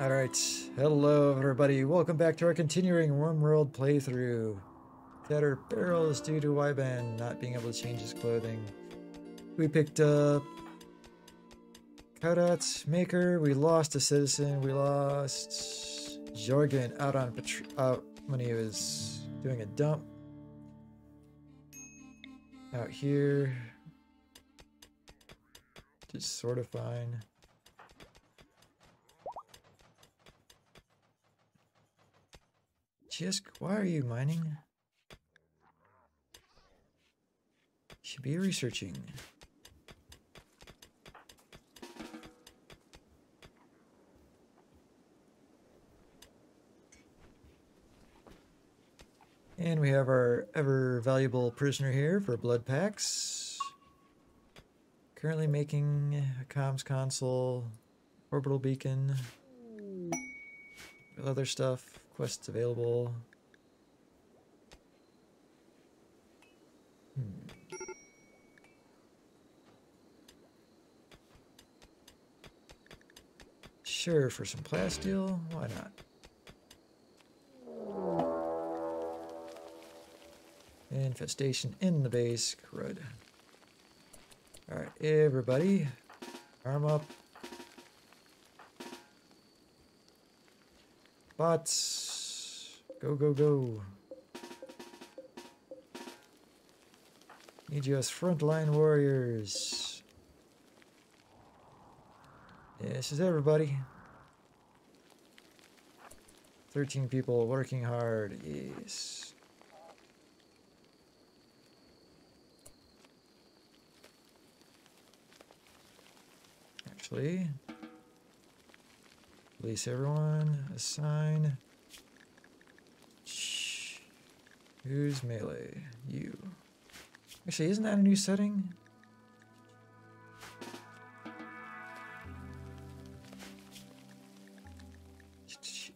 Alright, hello everybody, welcome back to our continuing RimWorld playthrough. Tattered Barrel is due to Wyban not being able to change his clothing. We picked up Kaudat Maker, we lost a citizen, we lost Jorgen out on out when he was doing a dump. Out here, just sort of fine. Jisk, why are you mining? Should be researching. And we have our ever valuable prisoner here for blood packs. Currently making a comms console, orbital beacon, other stuff. Quests available. Hmm. Sure, for some plasteel, why not? Infestation in the base, crud. Alright, everybody, arm up. Bots, go, go, go. Need you as frontline warriors. This is everybody. 13 people working hard, yes. Actually, Release everyone. Assign. Who's melee? You. Actually, isn't that a new setting?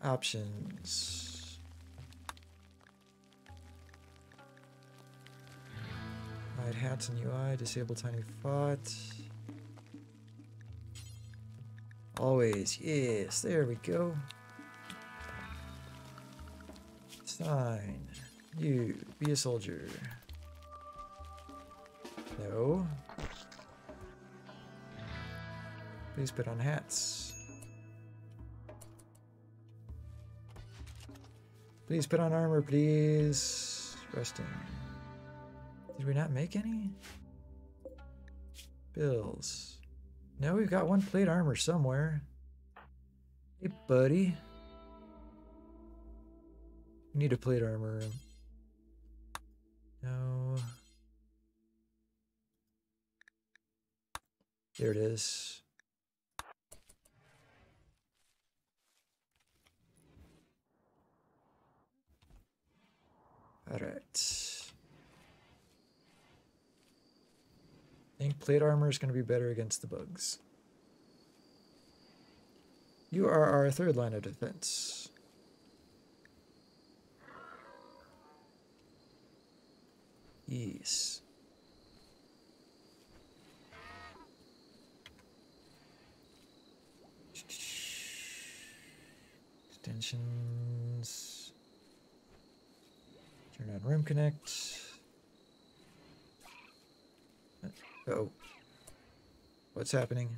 Options. Hide hats and UI. Disable tiny font. Always, yes, there we go. Sign. You, be a soldier. No. Please put on hats. Please put on armor, please. Resting. Did we not make any? Bills. No, we've got one plate armor somewhere. Hey, buddy. Need a plate armor. There it is. All right. I think plate armor is going to be better against the bugs. You are our third line of defense. Yes. Extensions. Turn on Room Connect. Uh, oh. What's happening?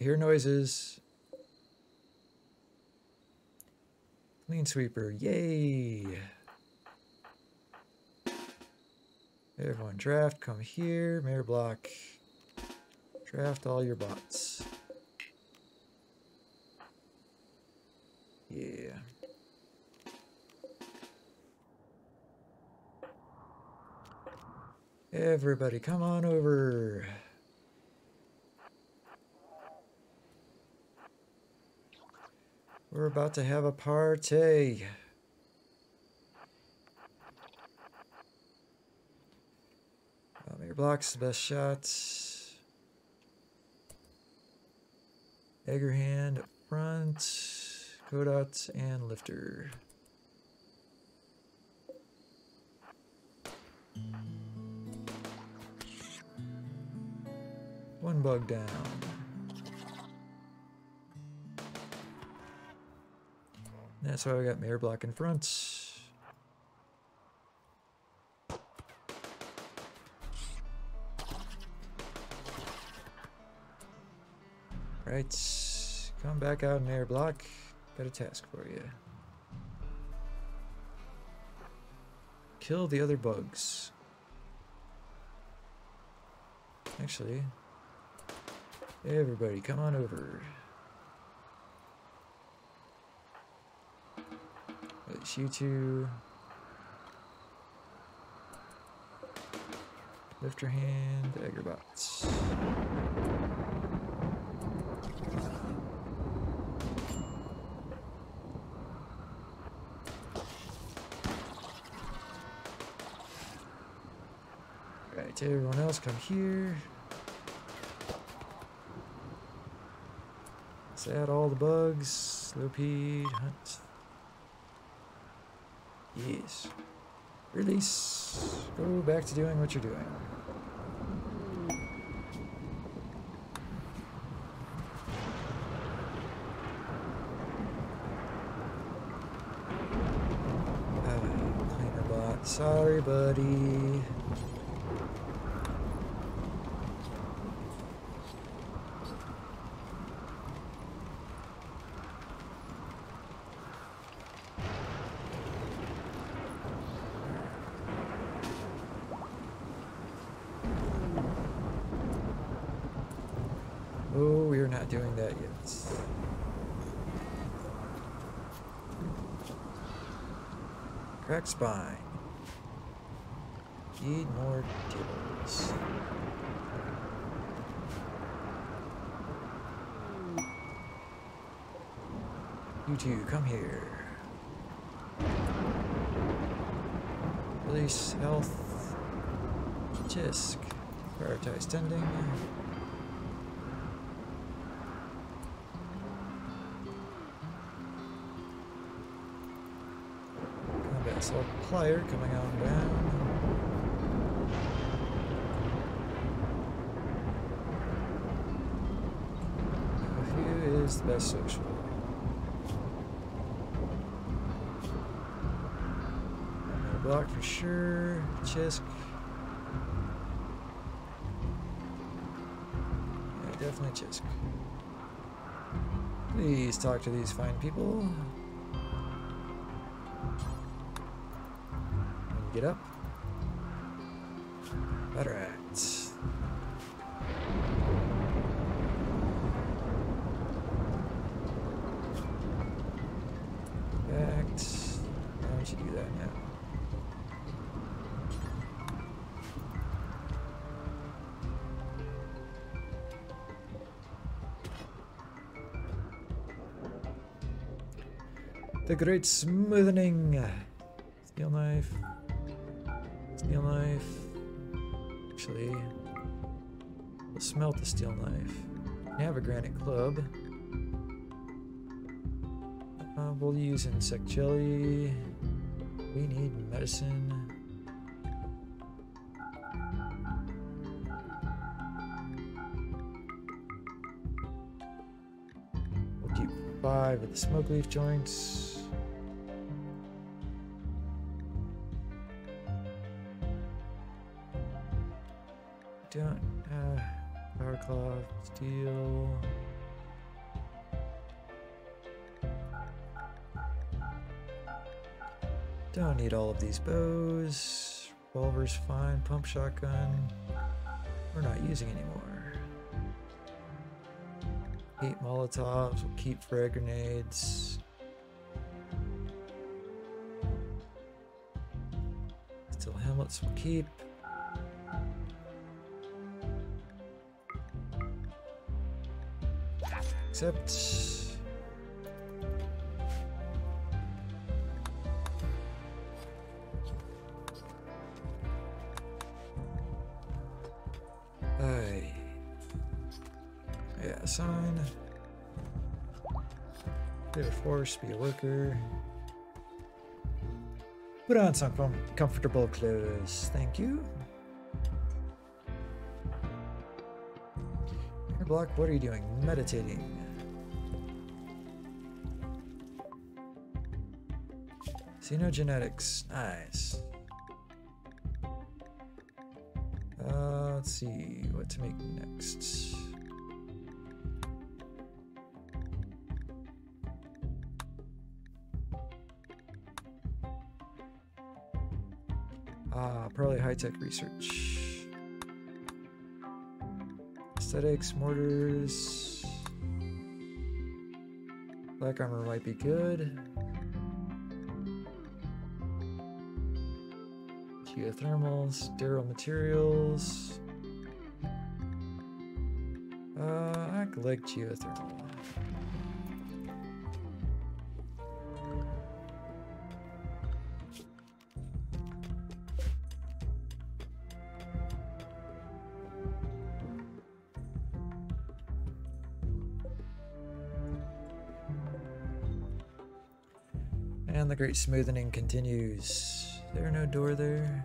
I hear noises. Clean sweeper, yay! Everyone draft, come here, Mayor Block. Draft all your bots. Yeah. Everybody, come on over. We're about to have a party. Your blocks, best shots. Agrihand up front. Codot and lifter. One bug down. That's why we got Mayor Block in front. Right, come back out in air block. Got a task for you. Kill the other bugs. Actually, everybody come on over. It's you two. Lift your hand, Agrabot's. Right, everyone else come here. Let's add all the bugs. Lopede, hunt. Yes. Release. Go back to doing what you're doing. Ah, cleaner bot. Sorry, buddy. Oh, we are not doing that yet. Crack spine. Need more tables. You two, come here. Release health. Disc. Prioritize tending. Supplier coming on down. Who is the best social? Block for sure. Chisk. Yeah, definitely Chisk. Please talk to these fine people. Get up. Alright. Act. Why don't you do that now? The great smoothing. Smelt the steel knife. We have a granite club. Uh, we'll use insect jelly. We need medicine. We'll keep five of the smoke leaf joints. Need all of these bows. Revolver's fine. Pump shotgun. We're not using anymore. Heat molotovs. We'll keep frag grenades. Still helmets we'll keep. Except Be a worker. Put on some com- comfortable clothes. Thank you. Block, what are you doing? Meditating. Xenogenetics. Nice. Uh, let's see what to make next. High-tech research. Aesthetics, mortars. Flak armor might be good. Geothermal, sterile materials. Uh, I like geothermal. The smoothing continues. There no door there?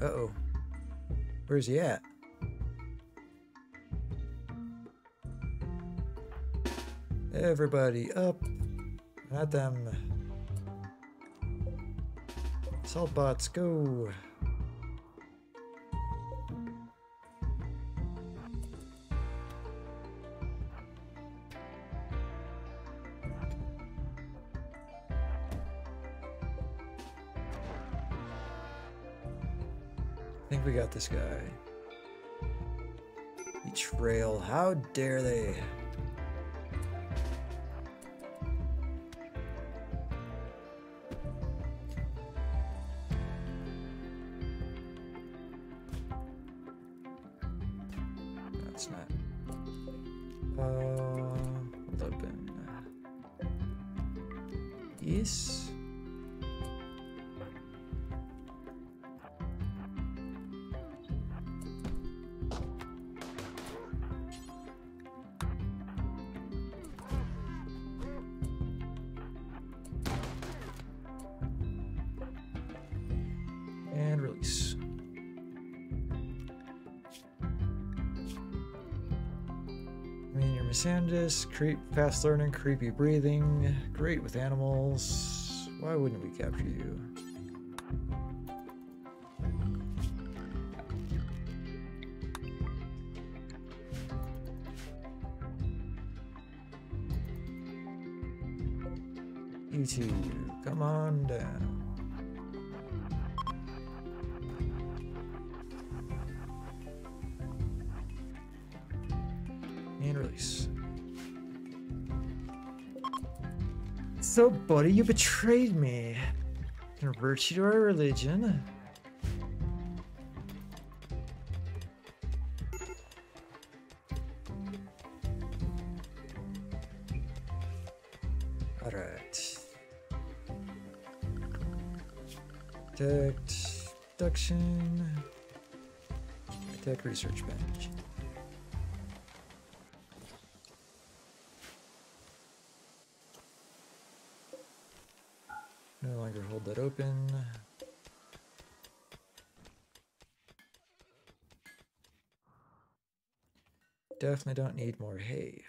Uh-oh. Where's he at? Everybody up. At them. Salt bots, go. I think we got this guy. Betrayal. How dare they? Misandrist, creep, fast learning, creepy breathing, great with animals. Why wouldn't we capture? You betrayed me. Convert you to our religion. Alright. Abduction. Tech research bench. No longer hold that open. Definitely don't need more hay.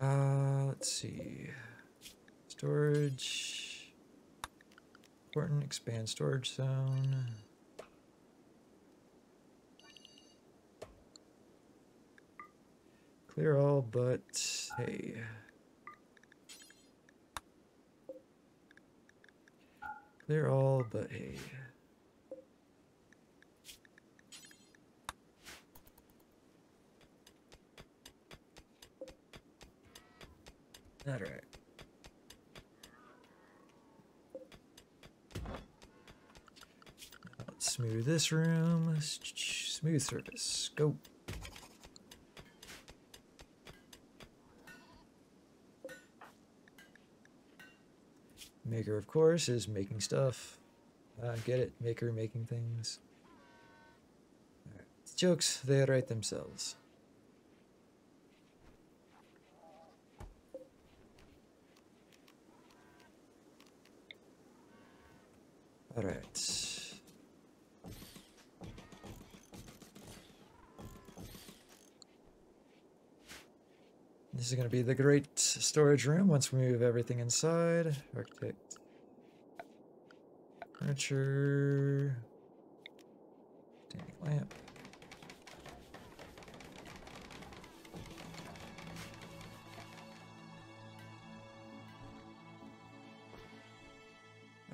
Uh, let's see. Storage. Important, expand storage zone. Clear all but hay. Clear all but hay. All right. Smooth this room. Smooth surface. Go. Maker, of course, is making stuff. Uh, get it? Maker making things. Alright. Jokes, they write themselves. All right. This is going to be the great storage room once we move everything inside. Architect. Furniture. Lamp.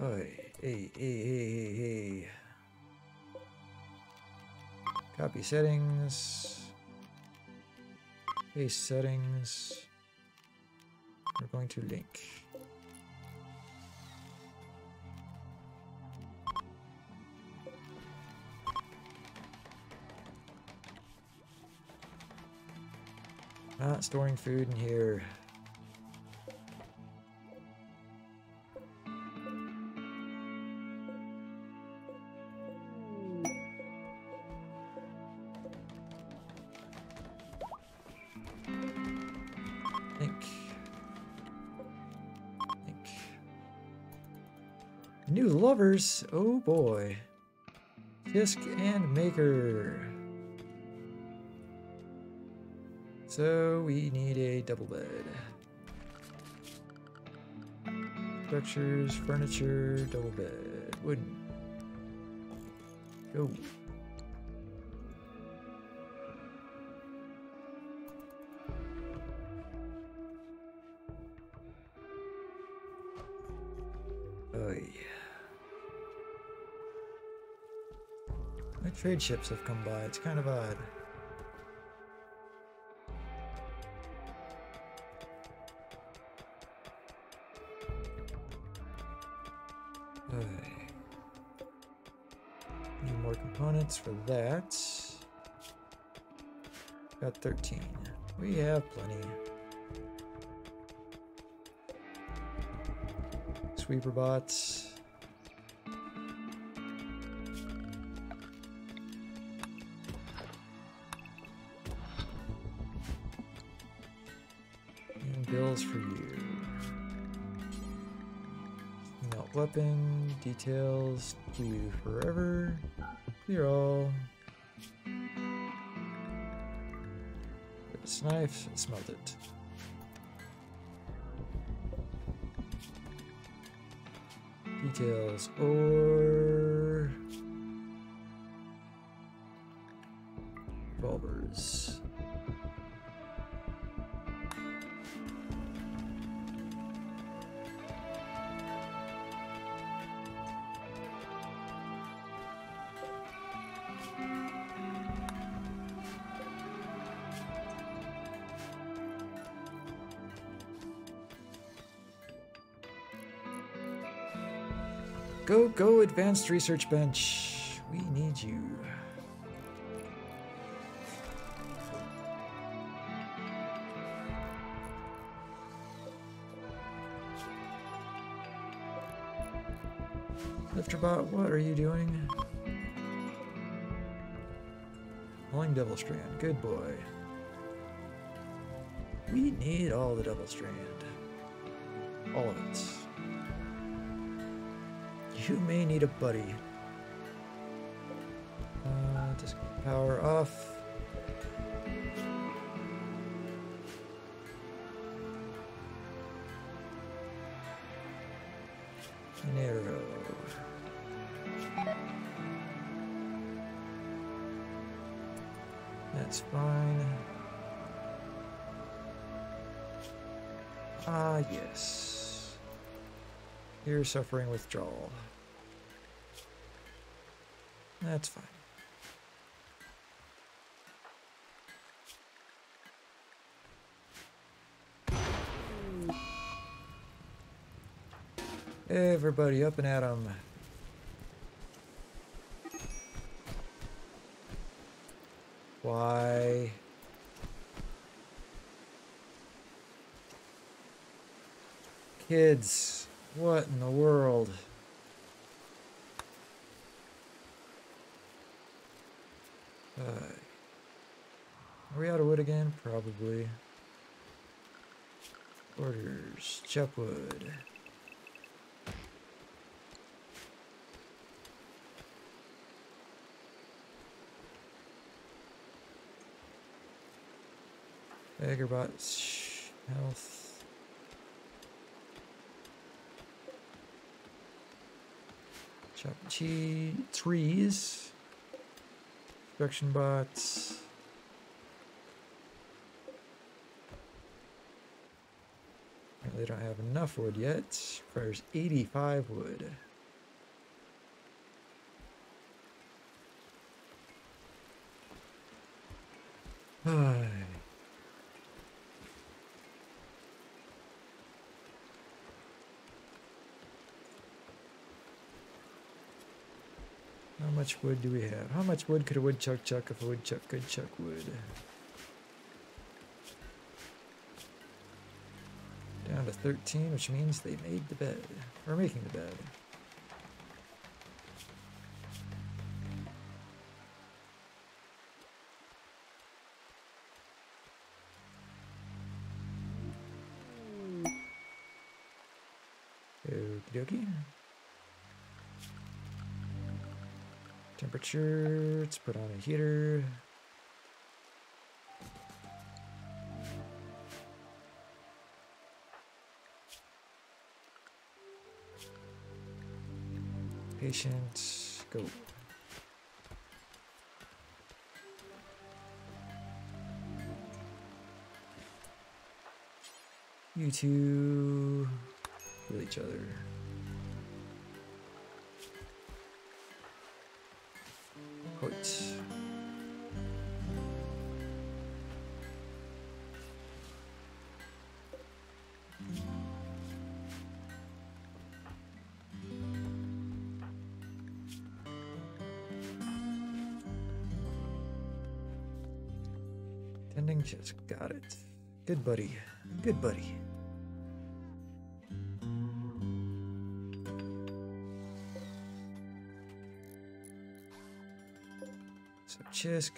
Oi, hey, hey, hey, hey, hey. Copy settings. Paste settings. We're going to link. Not storing food in here. Oh boy. Disc and Maker. So we need a double bed. Structures, furniture, double bed, wooden. Go. Trade ships have come by. It's kind of odd. Need more components for that. Got 13. We have plenty. Sweeper bots. Details, do forever. Clear all. This knife, smelt it. Details or advanced research bench. We need you. Lifterbot, what are you doing? Pulling Devil Strand. Good boy. We need all the Devil Strand. All of it. You may need a buddy. Uh, just power off. That's fine. Ah, yes. You're suffering withdrawal. That's fine. Everybody up and at 'em. Why? Kids, Chuck wood. Agarbots health. Chop trees. Inspection bots. Apparently don't have enough wood yet. Requires 85 wood. How much wood do we have? How much wood could a woodchuck chuck if a woodchuck could chuck wood? Down to 13, which means they made the bed. Or making the bed. Okie. Temperature, let's put on a heater. Patient, go. You two with each other. Buddy, good buddy. So Chisk.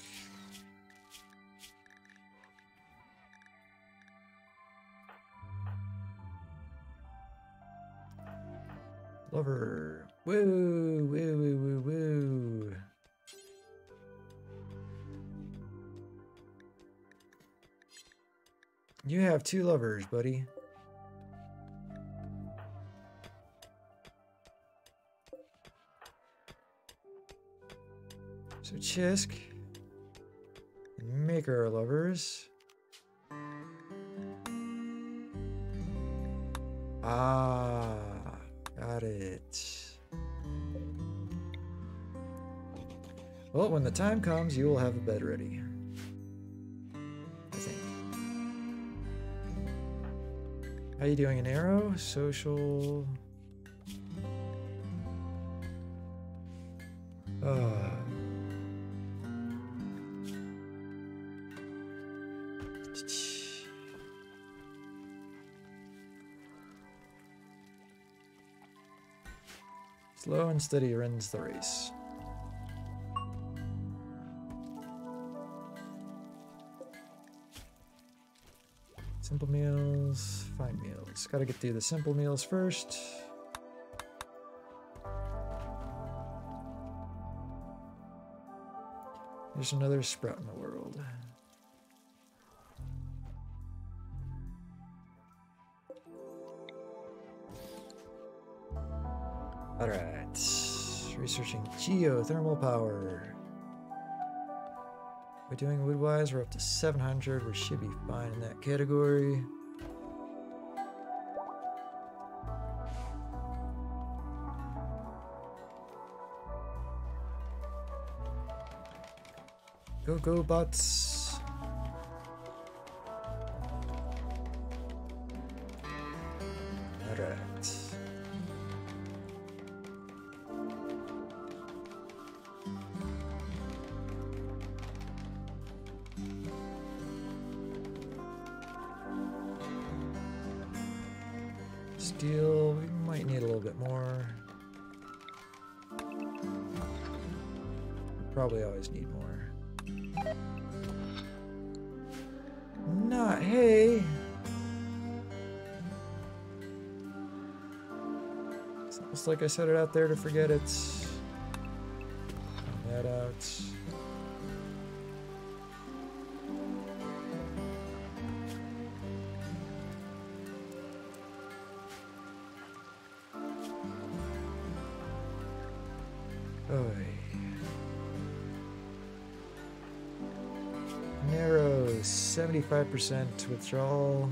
Two lovers, buddy. So Chisk and Maker are lovers. Ah, got it. Well, when the time comes, you will have a bed ready. How you doing in Arrow? Social. Uh, Slow and steady runs the race. Simple meals, fine meals. Gotta get through the simple meals first. There's another sprout in the world. Alright. Researching geothermal power. We're doing woodwise, we're up to 700. We should be fine in that category. Go, go, bots. set it out there to forget it. That uh, out. Narrow 75% withdrawal.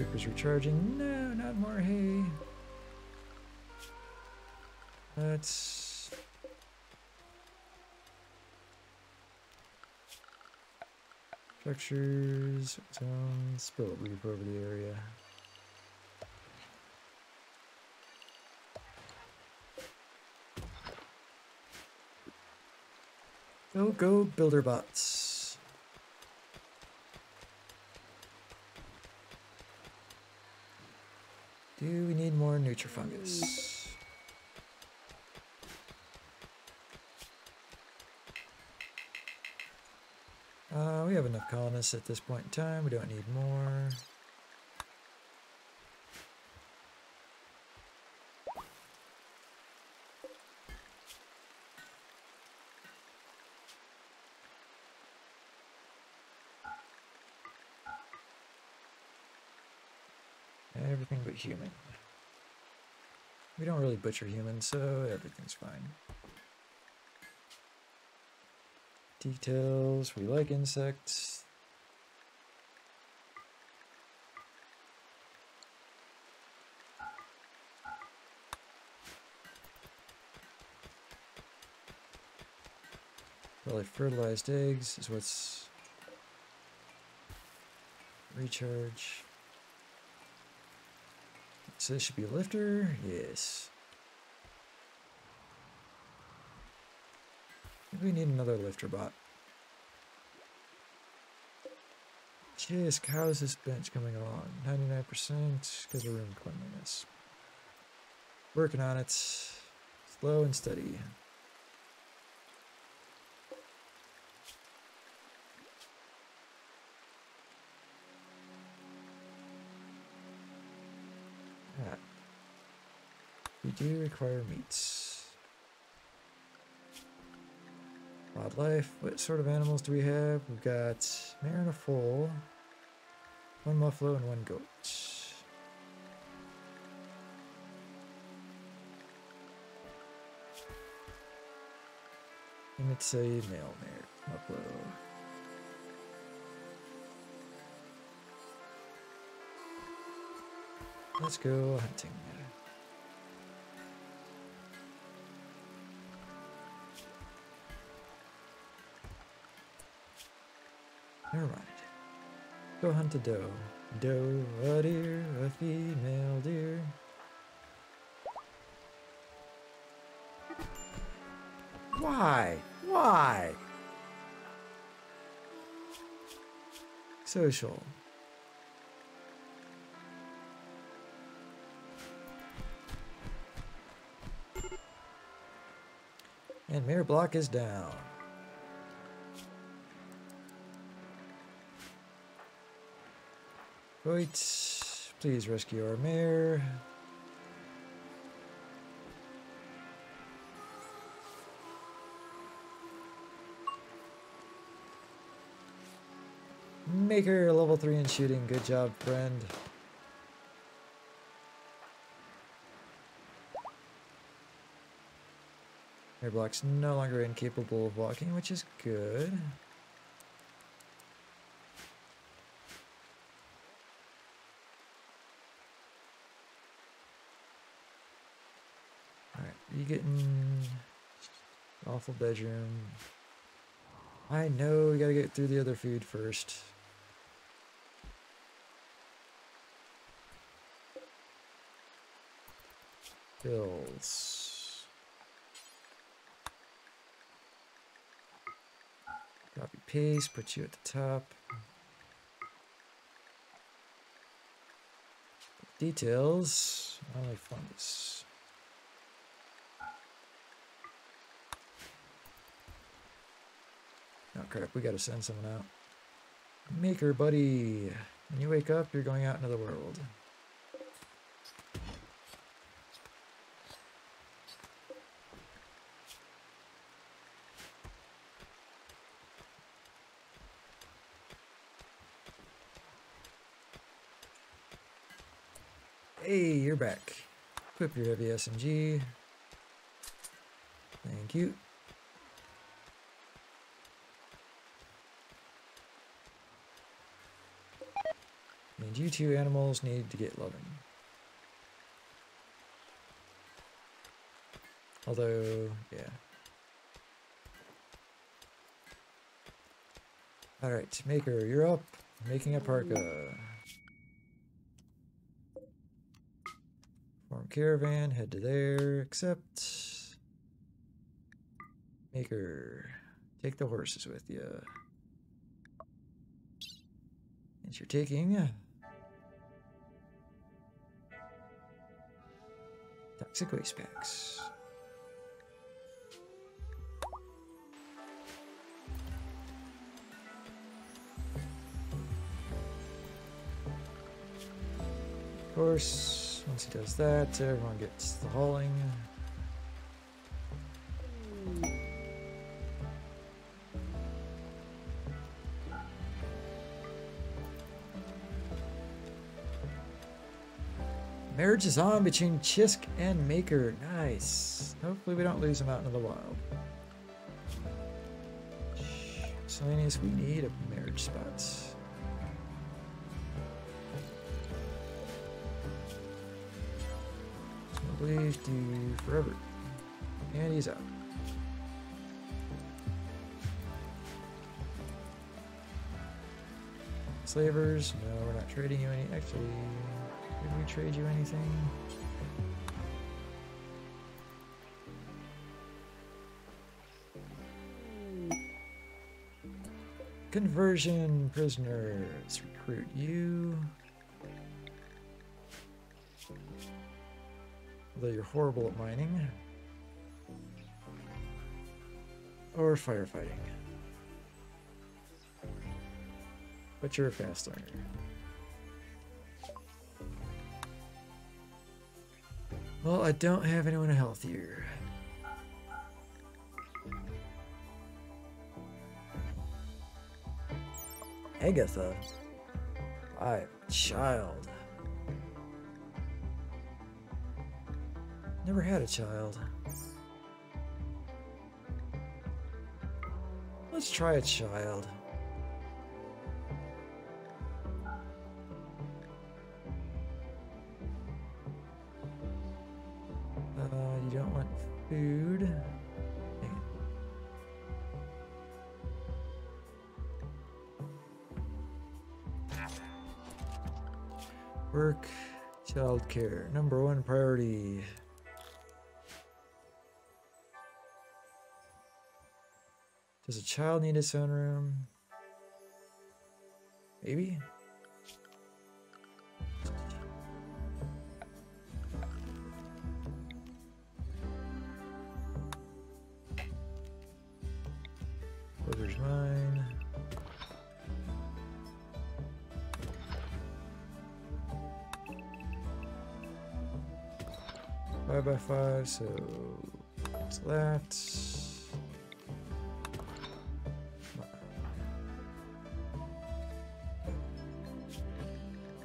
Sweeper's recharging. No, not more hay. Let's... Structures, zones, spill roof over the area. Go, go, builder bots. Do we need more Nutrifungus? Uh, we have enough colonists at this point in time. We don't need more. Everything but human. We don't really butcher humans, so everything's fine. Details, we like insects. Probably fertilized eggs is what's recharge. So this should be a lifter? Yes. We need another lifter bot. Jeez, how's this bench coming along? 99% because of room cleanliness. Working on it. Slow and steady. Ah. We do require meats. Wildlife. What sort of animals do we have? We've got mare and a foal, one muffalo, and one goat. And it's a male mare, muffalo. Let's go hunting. Never mind. Go hunt a doe. Doe, a deer, a female deer. Why? Why? Social. And Mayor Block is down. Right, please rescue our mayor. Maker level 3 in shooting. Good job, friend. Airblock's no longer incapable of walking, which is good. You getting awful bedroom? I know we gotta get through the other food first. Bills. Copy paste, put you at the top. Details, only fungus. Oh crap, we gotta send someone out. Maker, buddy. When you wake up, you're going out into the world. Hey, you're back. Equip your heavy SMG. Thank you. And you two animals need to get loving. Although, yeah. Alright, Maker, you're up. Making a parka. Form caravan, head to there, accept. Maker, take the horses with you. And you're taking Of course, once he does that, everyone gets the hauling. Marriage is on between Chisk and Maker. Nice. Hopefully we don't lose him out into the wild. Miscellaneous, we need a marriage spot. Please do forever. And he's out. Slavers, no, we're not trading you any. Actually, trade you anything? Conversion prisoners. Recruit you. Although you're horrible at mining. Or firefighting. But you're a fast learner. Well, I don't have anyone healthier. Agatha. I child. Never had a child. Let's try a child. Care, number one priority. Does a child need its own room? Maybe? Five so that's that.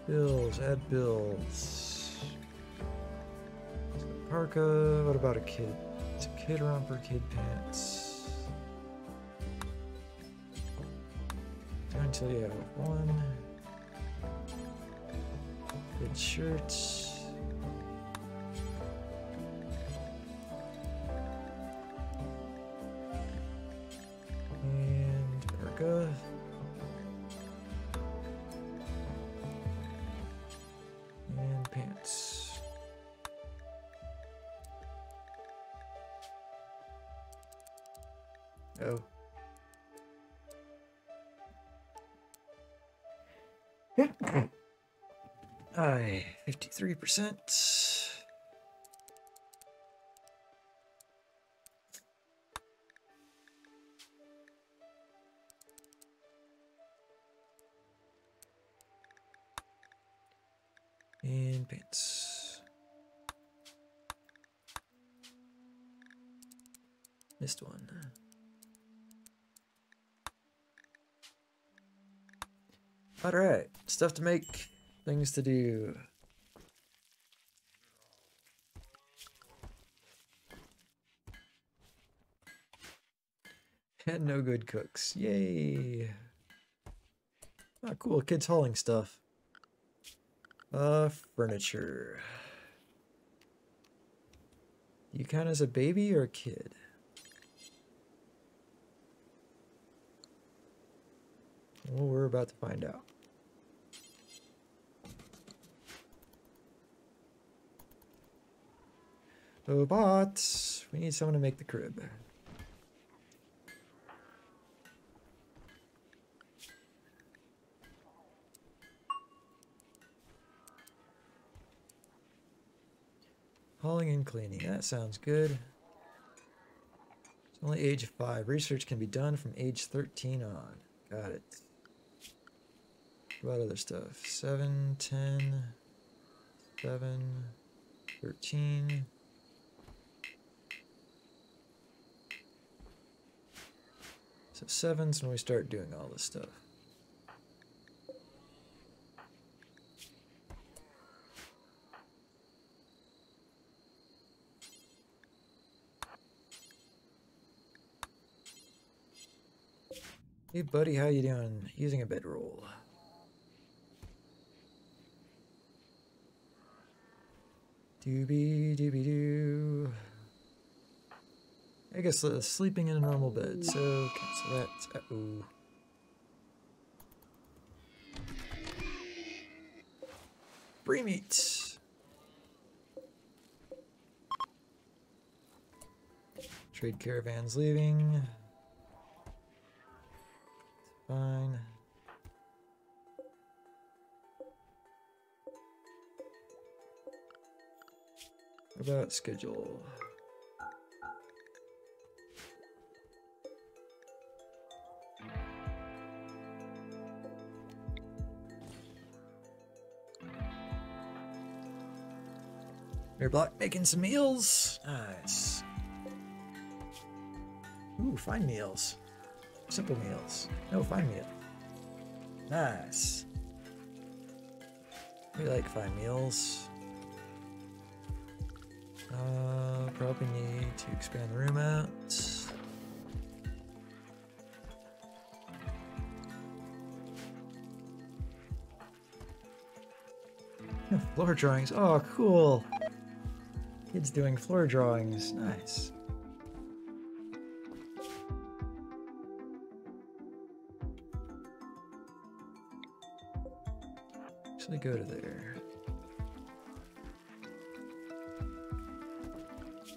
Bills, add bills. Parka, what about a kid? It's a kid romper, kid pants. Until you have one. Kid shirts. And. And pants. Oh. Aye, 53%. Stuff to make, things to do. And no good cooks. Yay! Ah, cool. Kids hauling stuff. Uh, furniture. You count as a baby or a kid? Well, we're about to find out. But we need someone to make the crib. Hauling and cleaning. That sounds good. It's only age 5. Research can be done from age 13 on. Got it. What other stuff? 7, 10, 7, 13. So 7's when we start doing all this stuff. Hey buddy, how you doing? Using a bedroll. Doobie doobie doo. I guess uh, sleeping in a normal bed, so cancel that. Uh oh. Brie meat. Trade caravans leaving. Fine. What about schedule? Block making some meals. Nice. Ooh, fine meals. Simple meals. No, fine meal. Nice. We like fine meals. Uh, probably need to expand the room out. Floor drawings. Oh, cool. Kids doing floor drawings. Nice. Actually go to there.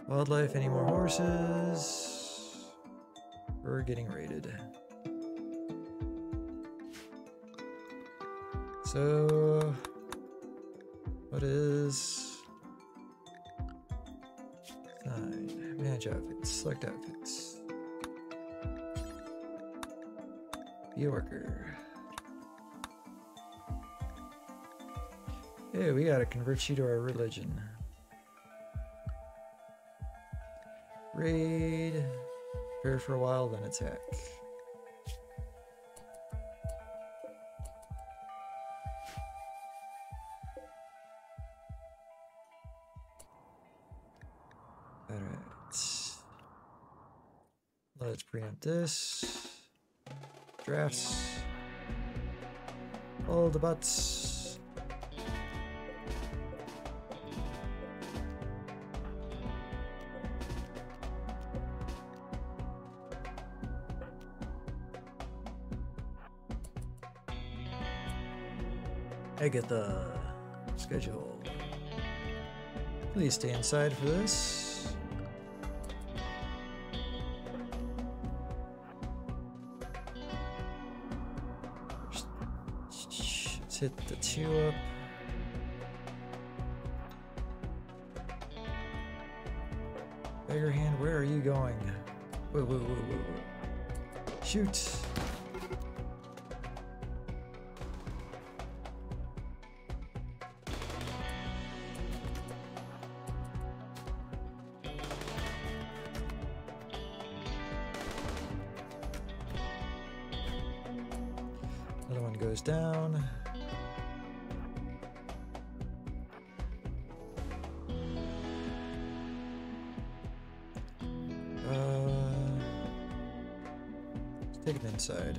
Wildlife, any more horses? We're getting raided. So, what is outfits. Select outfits. Be a worker. Hey, we gotta convert you to our religion. Raid. Prepare for a while, then attack. This. Drafts. All the butts. I get the schedule. Please stay inside for this. Two up. Agrihand, where are you going? Whoa, whoa, whoa. Shoot! Another one goes down. Inside.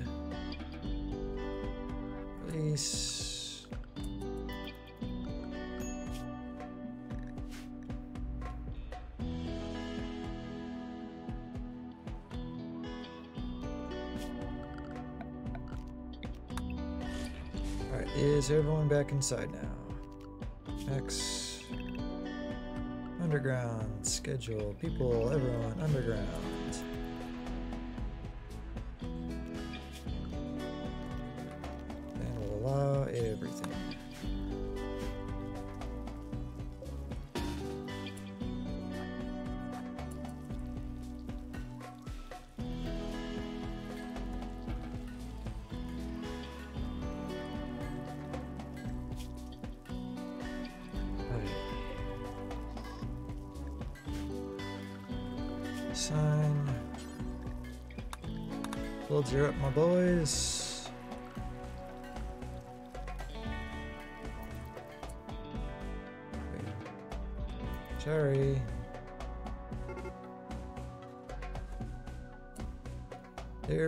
Release. Alright, is everyone back inside now? X. Underground. Schedule. People, everyone, underground.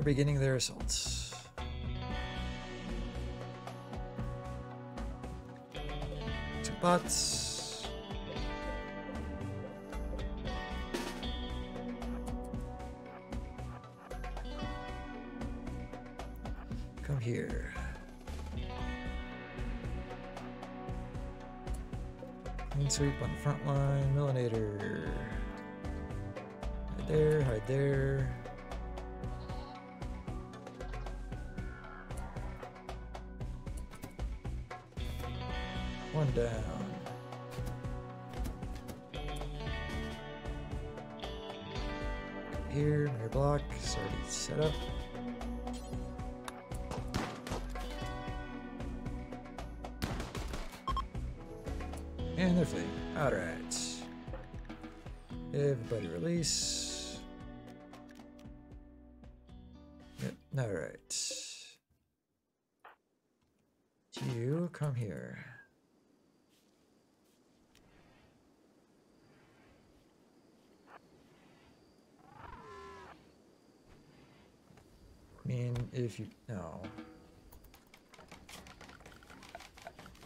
They're beginning their assaults. Two bots. Come here. Clean sweep on the front line. Millinator. Hide there, hide there. Down. Here, Mayor Block is already set up. And they're. Alright. Everybody release. If you... No.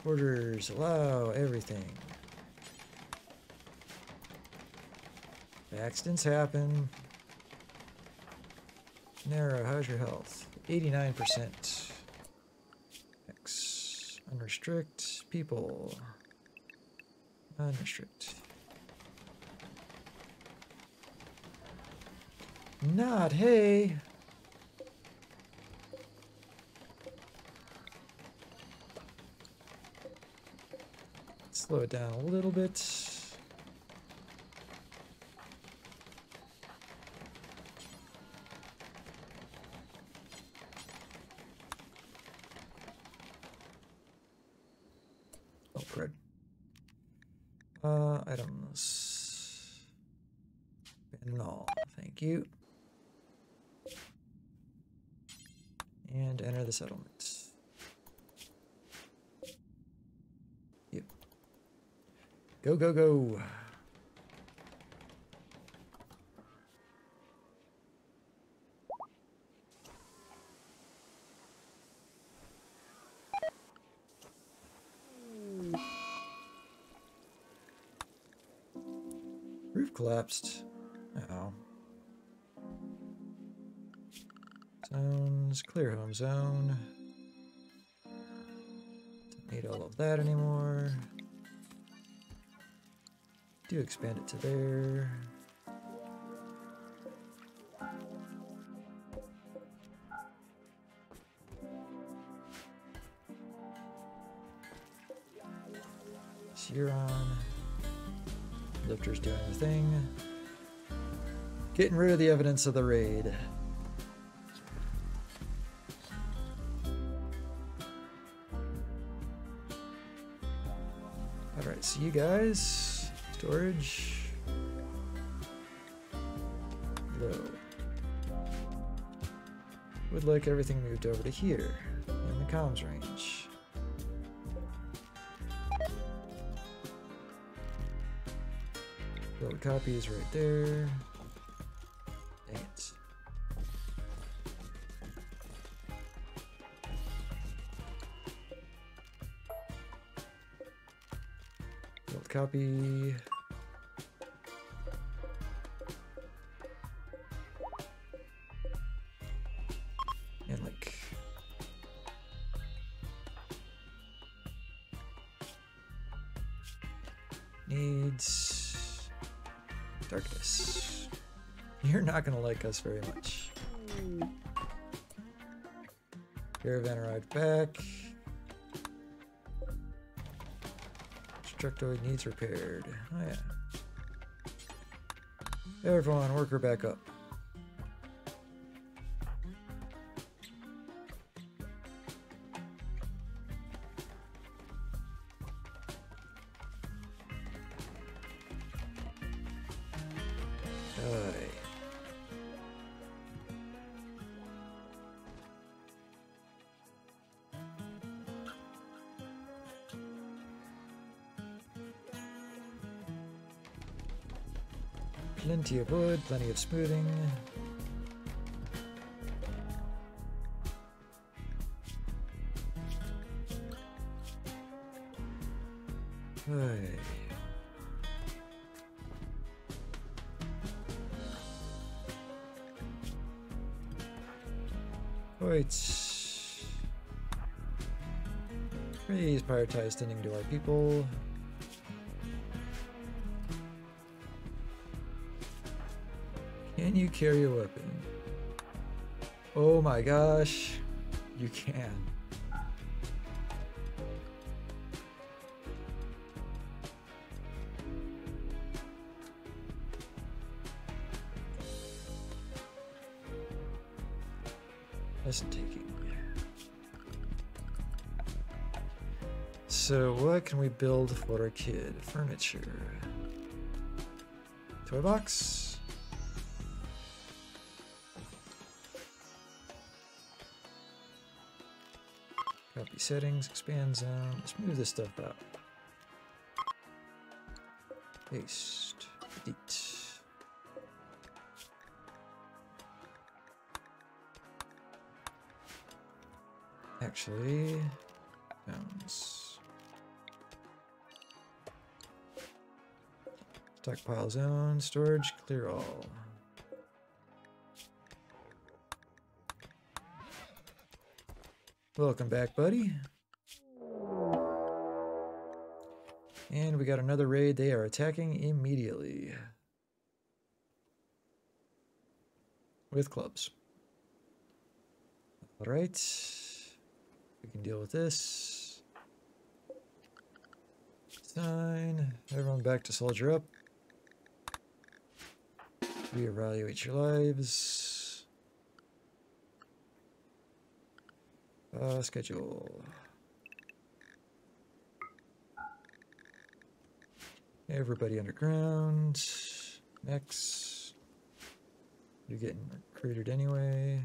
Orders allow everything. Accidents happen. Narrow, how's your health? 89%. X. Unrestrict. People. Unrestrict. Not, hey! Slow it down a little bit. Oh, crud. Uh, items. Null, thank you. And enter the settlement. Go, go, go. Roof collapsed. Uh-oh. Zones, clear home zone. Don't need all of that anymore. Do expand it to there. Huron. Lifter's doing the thing. Getting rid of the evidence of the raid. Alright, see you guys. Storage. Low. Would like everything moved over to here, in the comms range. Load copy is right there. Dang it. Copy. Gonna like us very much. Caravan arrived back. Destructoid needs repaired. Oh yeah. Everyone, worker back up. Plenty of smoothing. Aye. Wait. Please prioritize tending to our people. My gosh, you can. Lesson taking. So, what can we build for our kid? Furniture. Toy box? Settings, expand zone. Um, let's move this stuff out. Paste. Delete. Actually, bounds. Stockpile zone, storage, clear all. Welcome back, buddy. And we got another raid. They are attacking immediately. With clubs. Alright. We can deal with this. Sign. Everyone back to soldier up. Reevaluate your lives. Uh, schedule. Everybody underground. Next. You're getting recruited anyway.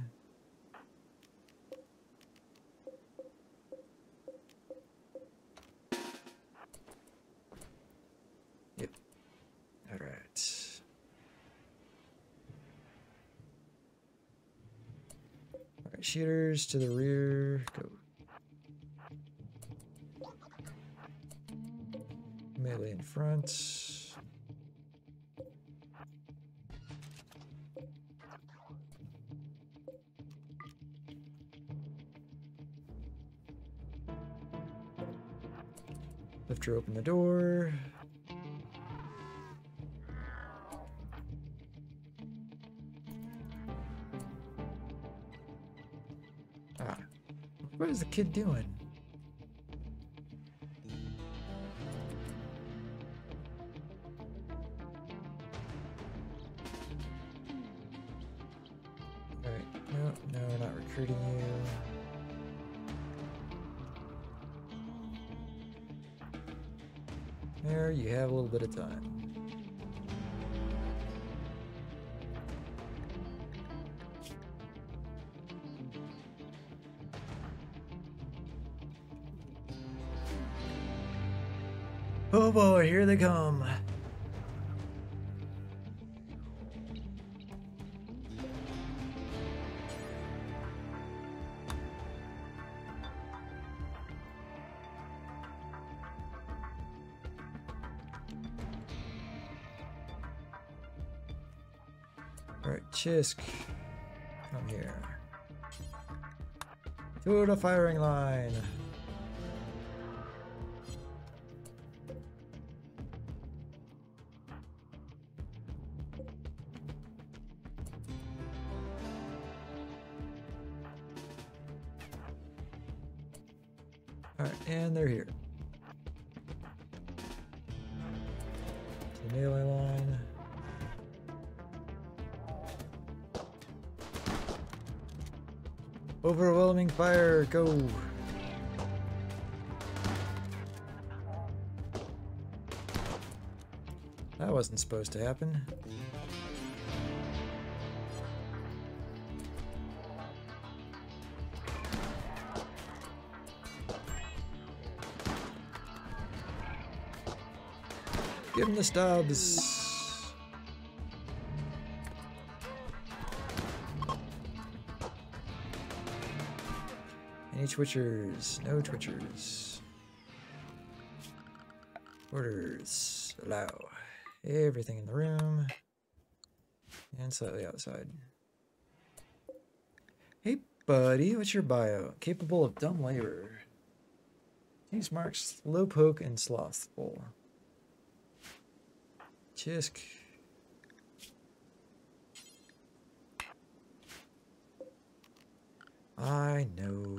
Yep. All right. All to the rear. Go. Melee in front. Lifter open the door. Is the kid doing? Chisk. Come here. To the firing line. Go! That wasn't supposed to happen. Give him the stubs. Any twitchers? No twitchers. Orders. Allow. Everything in the room. And slightly outside. Hey, buddy. What's your bio? Capable of dumb labor. These marks low poke and slothful. Chisk. I know.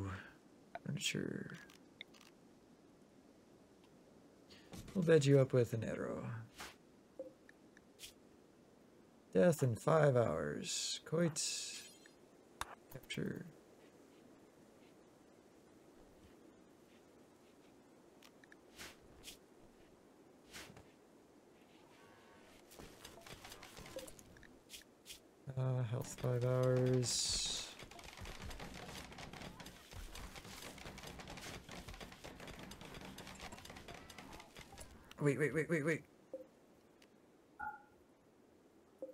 Furniture. We'll bed you up with an arrow. Death in five hours. Coit. Capture. Uh, health five hours. Wait, wait, wait, wait, wait.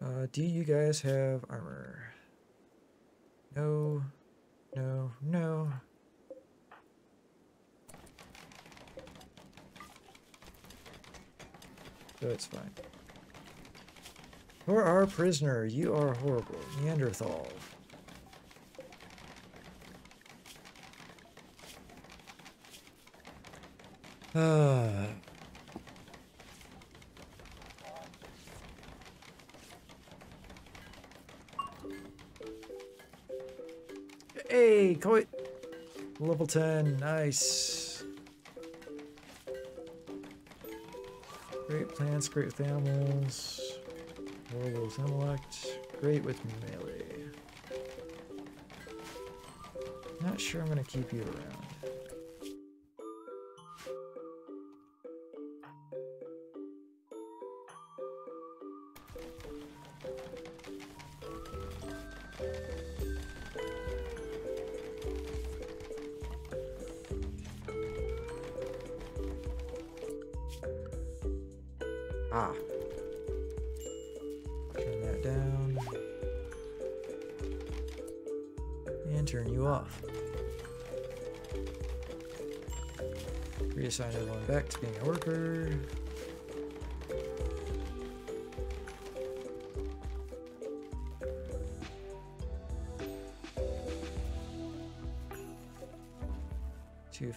Uh, do you guys have armor? No, no, no. It's fine. You're our prisoner. You are horrible. Neanderthal. Ah. Hey, Coit. Level 10. Nice. Great plants, great with animals. With intellect. Great with melee. Not sure I'm gonna keep you around.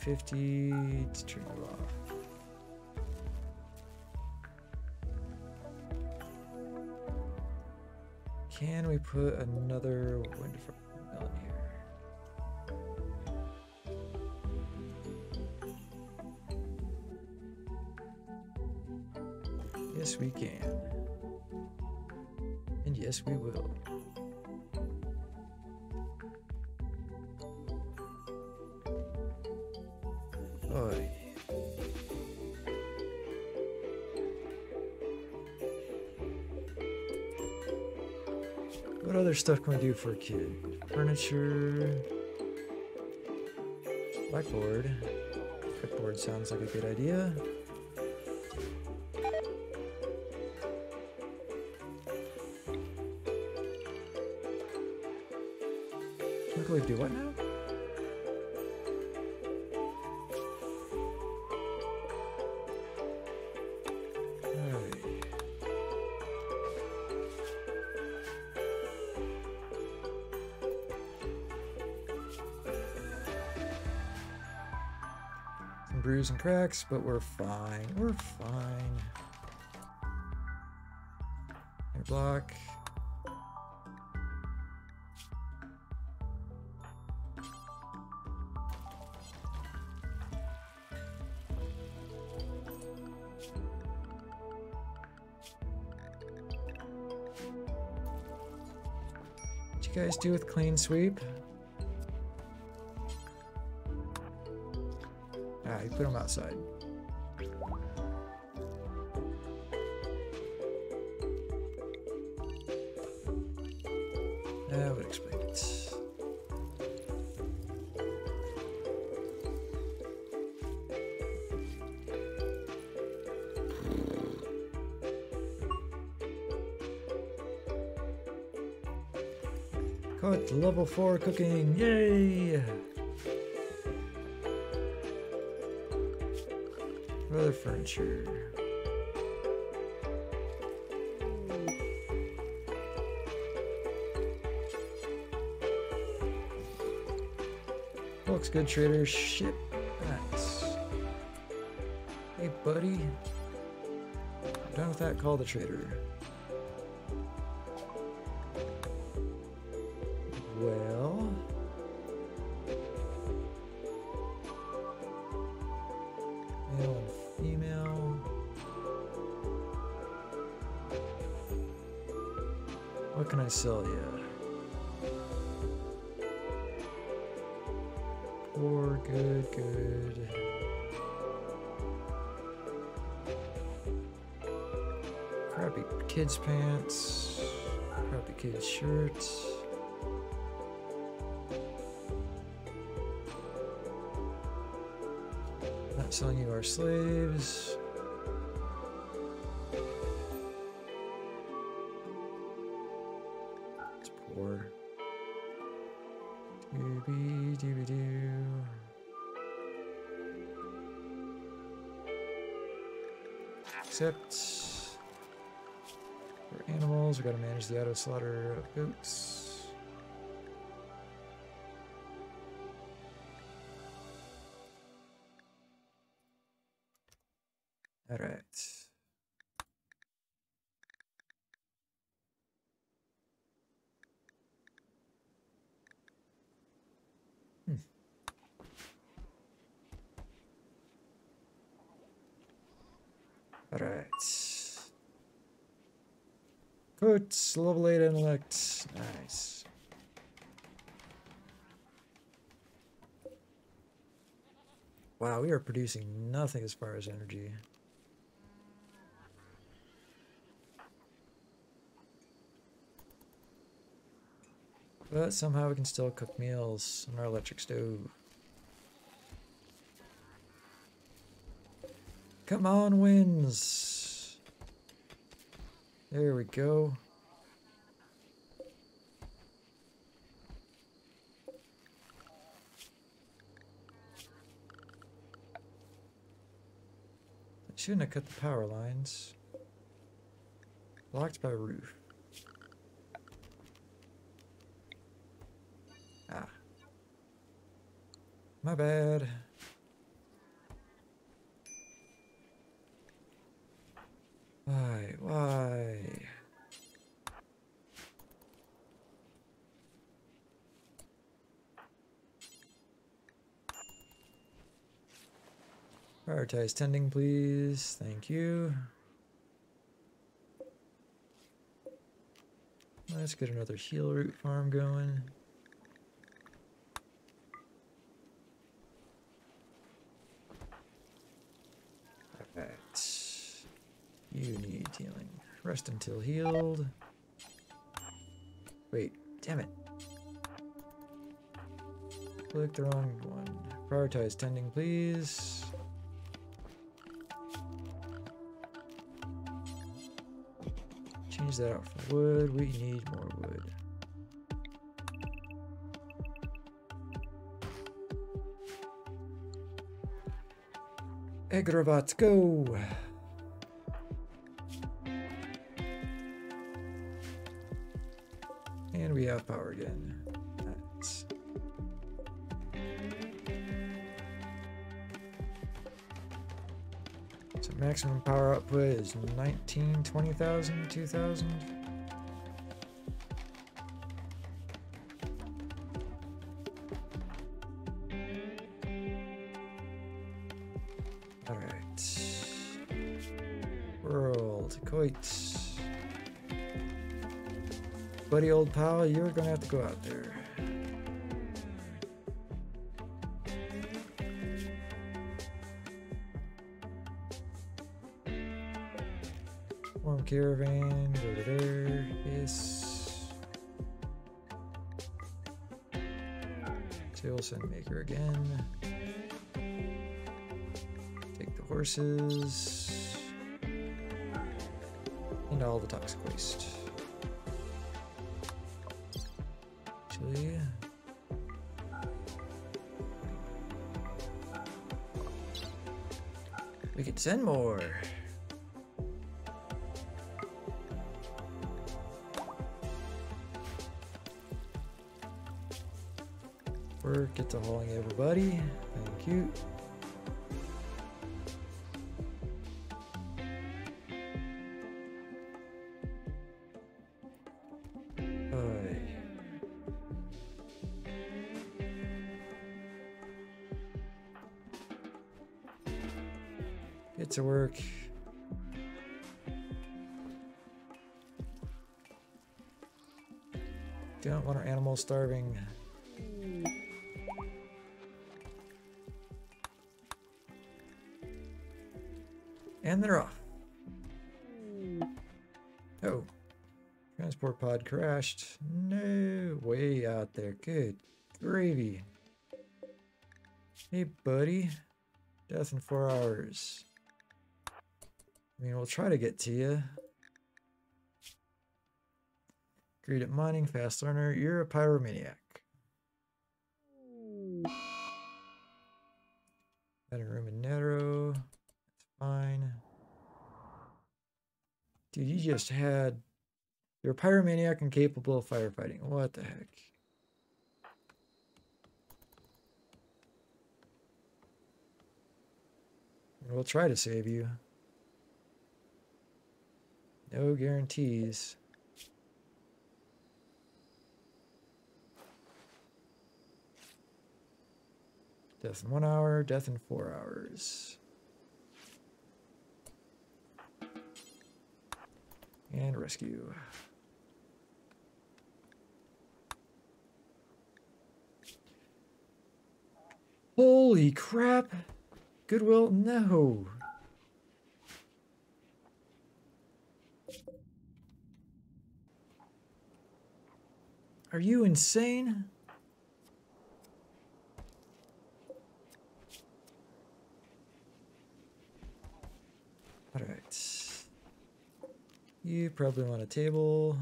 50 to turn you off. Can we put another wind farm on here? Yes, we can. And yes, we will. Stuff can we do for a kid? Furniture. Blackboard. Blackboard sounds like a good idea. What can we do what now? And cracks, but we're fine. We're fine. Air block. What you guys do with clean sweep? Outside. That would explain it. Caught level 4 cooking, yay! Furniture? Looks good, trader. Ship Nice. Hey, buddy. I'm done with that. Call the trader. Poor, good, good. Crappy kids' pants. Crappy kids' shirts. Not selling you our slaves. The auto slaughter of goats. Good. Level 8 intellect. Nice. Wow, we are producing nothing as far as energy. But somehow we can still cook meals on our electric stove. Come on, wins! There we go. I shouldn't have cut the power lines. Locked by roof. Ah. My bad. Why? Why? Prioritize tending, please. Thank you. Let's get another healroot farm going. Alright. You need healing. Rest until healed. Wait, damn it. Click the wrong one. Prioritize tending, please. Change that out for wood. We need more wood. Egg go! have power again. That's... So maximum power output is 19, 20,000, 2,000. Buddy old pal, you're gonna have to go out there. Warm caravan, to there. Yes. Send maker again. Take the horses. Send more. Don't want our animals starving. And they're off. Oh. Transport pod crashed. No. Way out there. Good gravy. Hey, buddy. Death in four hours. I mean, we'll try to get to you. Great at mining, fast learner. You're a pyromaniac. Better room in Nero. That's fine. Dude, you just had. You're a pyromaniac and capable of firefighting. What the heck? We'll try to save you. No guarantees. Death in one hour, death in four hours. And rescue. Holy crap! Goodwill, no. Are you insane? Alright. You probably want a table.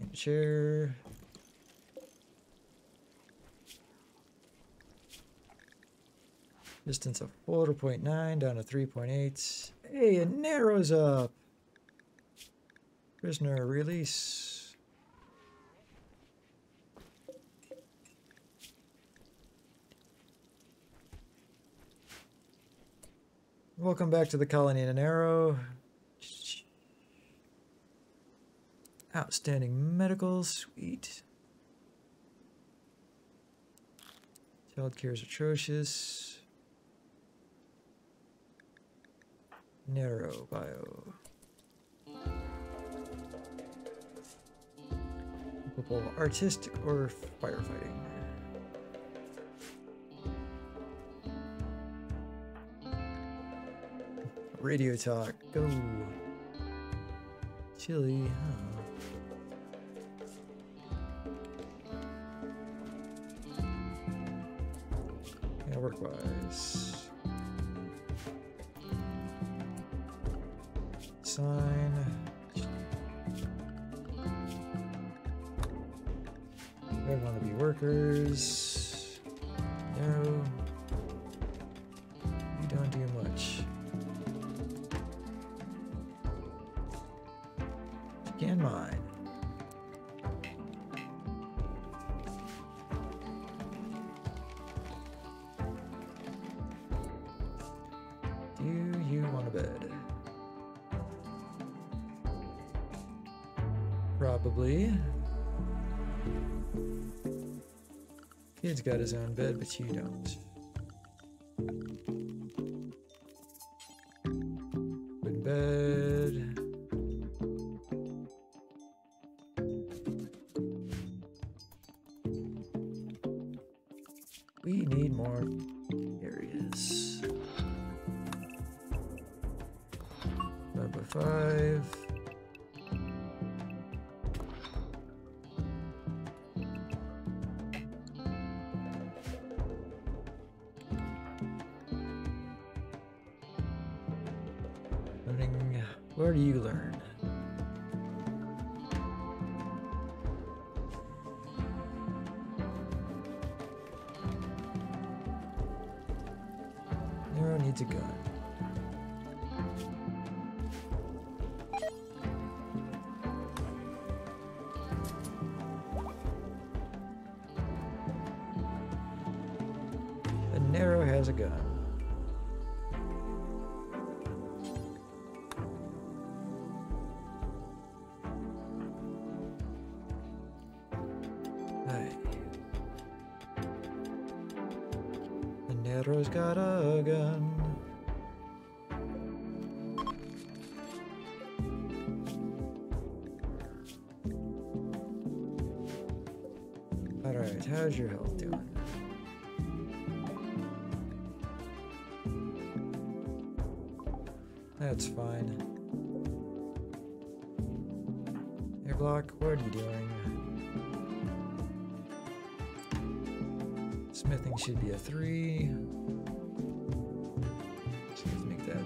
And a chair. Distance of 4.9 down to 3.8. Hey, it narrows up. Prisoner release. Welcome back to the colony in an Arrow. Outstanding medical, sweet. Child care is atrocious. Narrow bio. Capable artistic or firefighting. Radio talk, go. Chili, huh? Yeah, work wise. Sign. We want to be workers. Kid's got his own bed, but you don't. Good bed. Got a gun. Alright, how's your health doing? That's fine. Airblock, what are you doing? Smithing should be a three.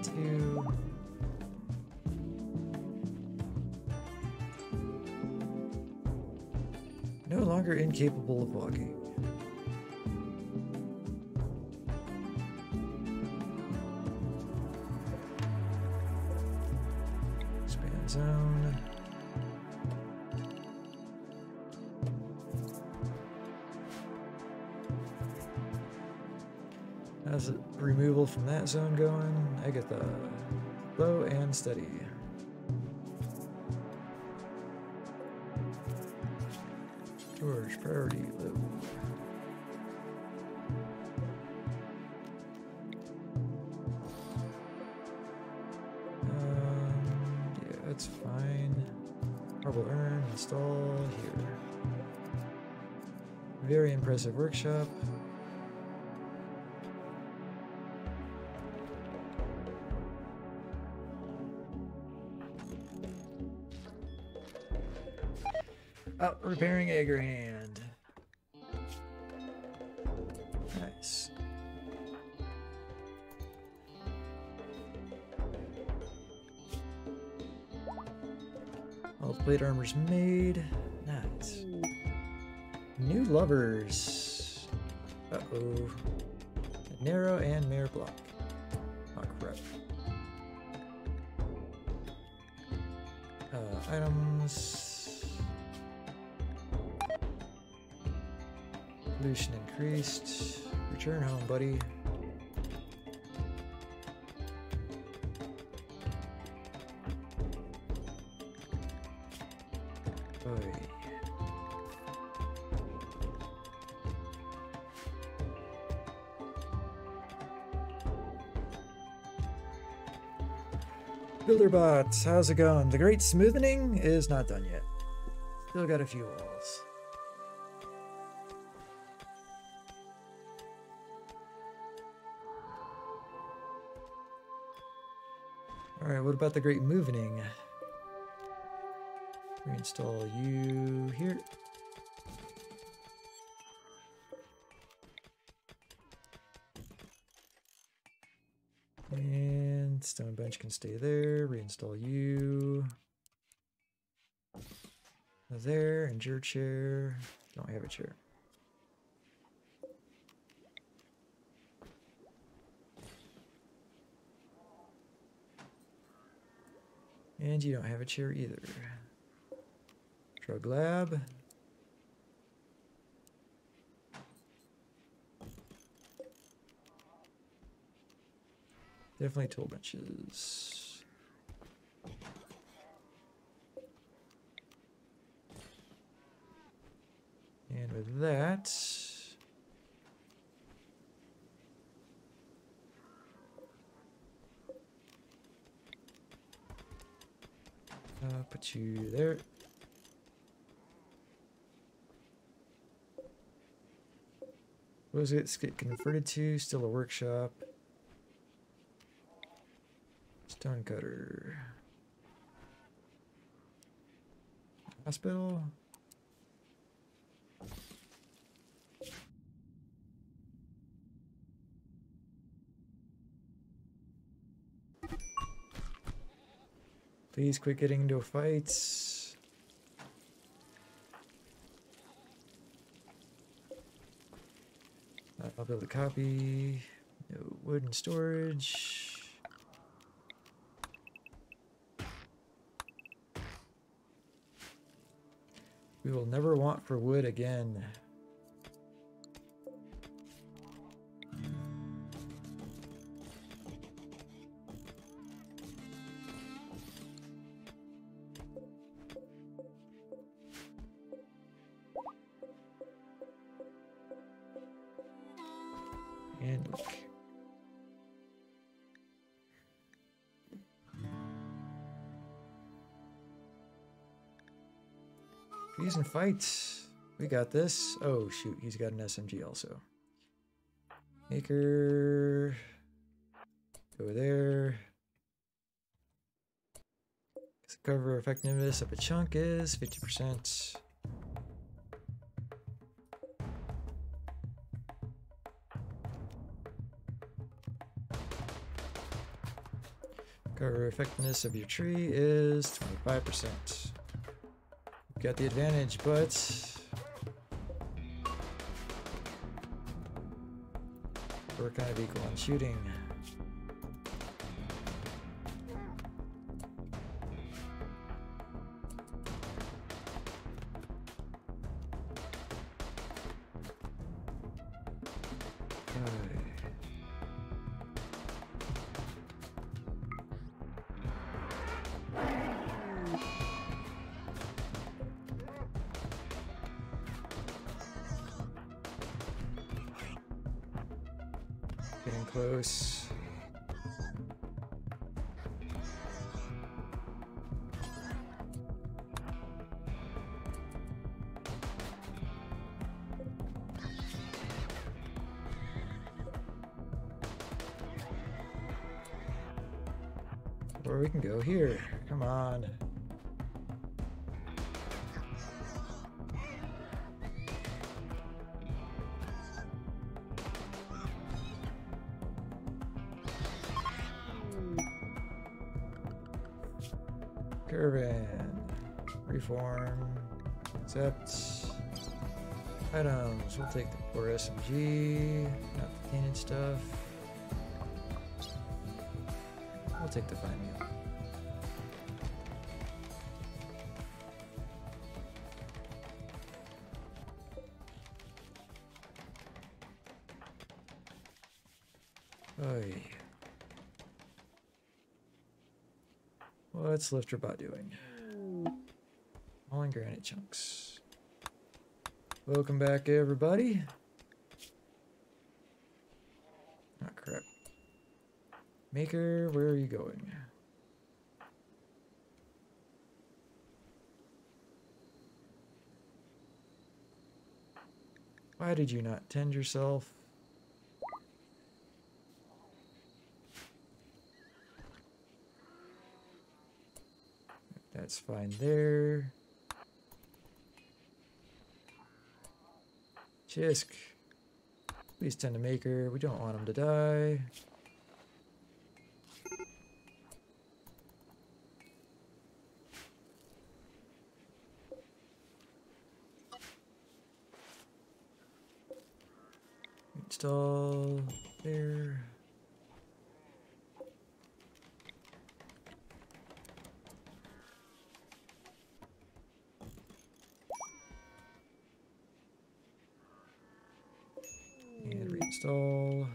Two. No longer incapable of walking. Span zone. How's the removal from that zone going? I get the low and steady. George, priority low. Um, yeah, that's fine. Marble urn, install here. Very impressive workshop. Repairing Agrihand. Nice. All the plate armor's made. Nice. New lovers. Uh oh. Narrow and Mayor Block. Oh crap. Uh, items. Increased. Return home, buddy. Oy. Builderbot, how's it going? The great smoothing is not done yet. Still got a few walls. What about the great moving? Reinstall you here. And stone bench can stay there. Reinstall you. There, and your chair. Don't have a chair. And you don't have a chair either. Drug lab. Definitely tool benches. And with that, Uh, put you there. What was it get converted to? Still a workshop. Stone cutter. Hospital. Please quit getting into fights. Uh, I'll build a copy. No wooden storage. We will never want for wood again. Fights. We got this. Oh shoot, he's got an SMG also. Maker. Go there. Cover effectiveness of a chunk is 50%. Cover effectiveness of your tree is 25%. Got the advantage, but... We're kind of equal on shooting. Accept. Items. We'll take the core SMG. Not the painted stuff. We'll take the fine meal. What's Lifterbot doing? Hauling granite chunks. Welcome back, everybody. Ah, crap. Maker, where are you going? Why did you not tend yourself? That's fine there. Chisk. Please tend to Maker. We don't want him to die. Install there. Oh,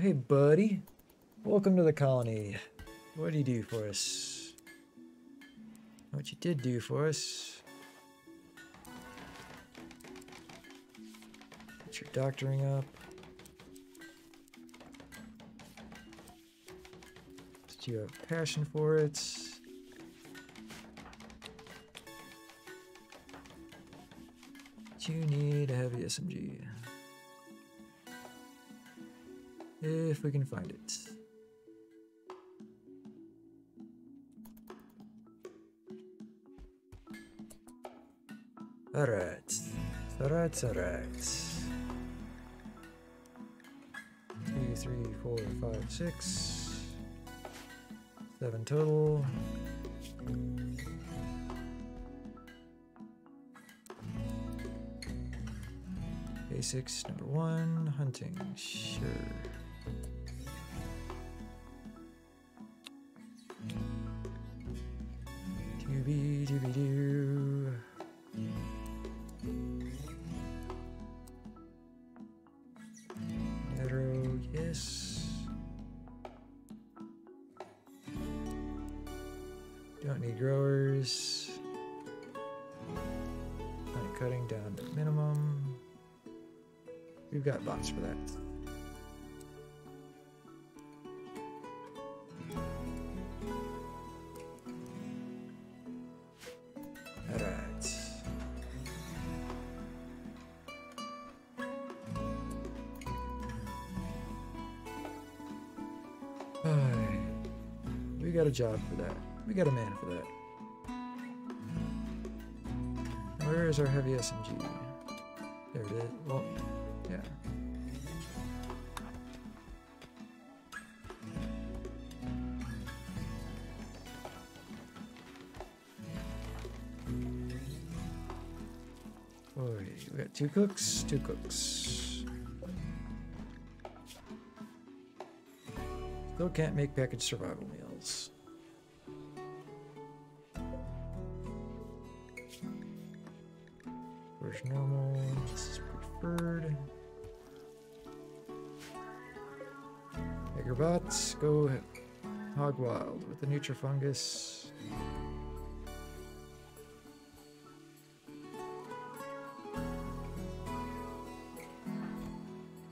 hey, buddy. Welcome to the colony. What do you do for us? What you did do for us? Get your doctoring up. Did you have passion for it? You need a heavy SMG. If we can find it. Alright. Alright, alright. Two, three, four, five, six. Seven total. Basics number one, hunting, sure. We got a job for that. We got a man for that. Where is our heavy SMG? There it is. Well, yeah. Boy, we got two cooks, two cooks. Can't make packaged survival meals. Where's normal? This is preferred. Megabots, go hog wild with the Nutrifungus.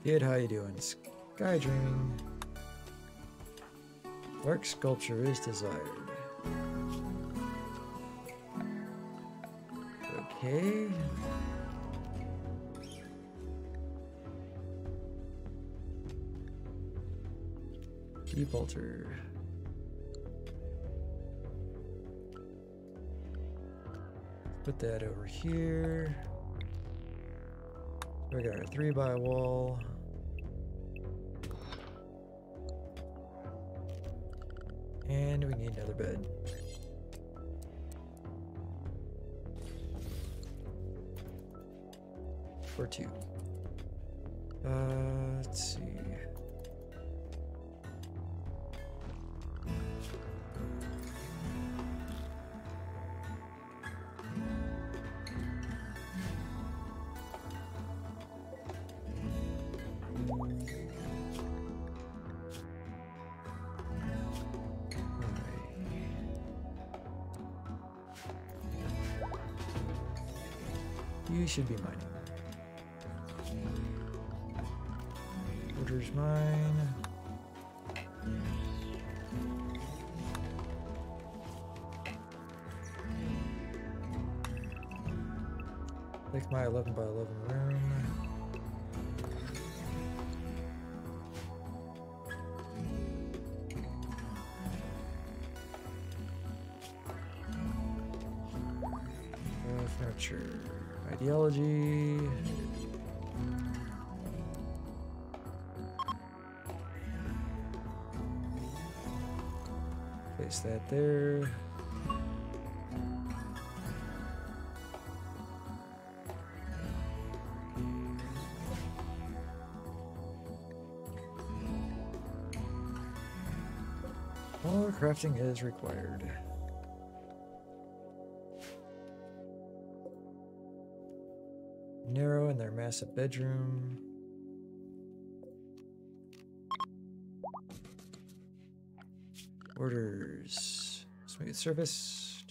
Kid, how you doing? Sky dreaming. Dark sculpture is desired. Okay. Deep altar. Put that over here. We got our three by wall. Another bed. For two. Should be mining. Order's mine. Like my 11 by 11 room. Place that there. More crafting is required. Narrow in their massive bedroom. Borders. it service.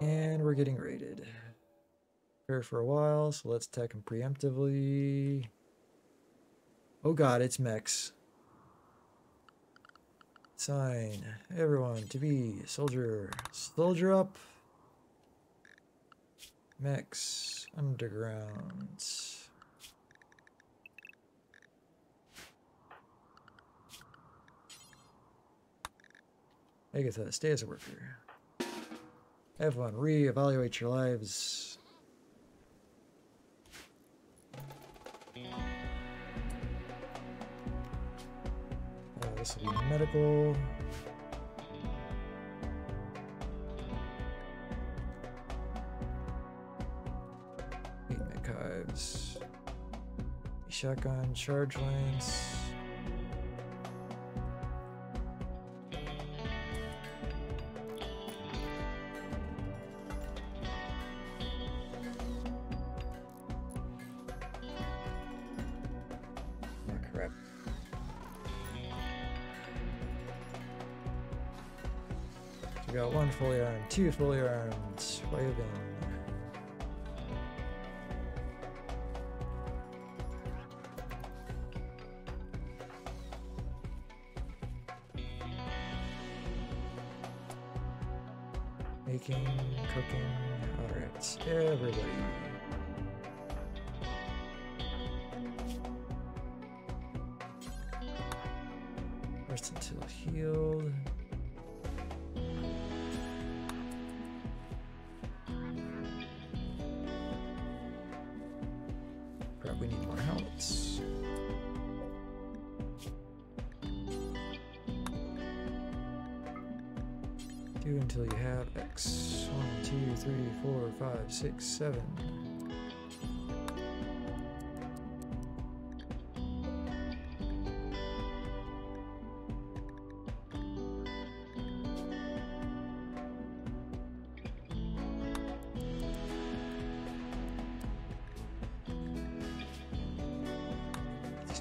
And we're getting raided. Prepare for a while, so let's attack him preemptively. Oh god, it's mechs. Sign. Everyone to be soldier. Soldier up. Max Underground. Agatha, stay as a worker. Everyone, re-evaluate your lives. This will be medical. Eight archives. Shotgun, charge lines. Fully armed, two fully armed.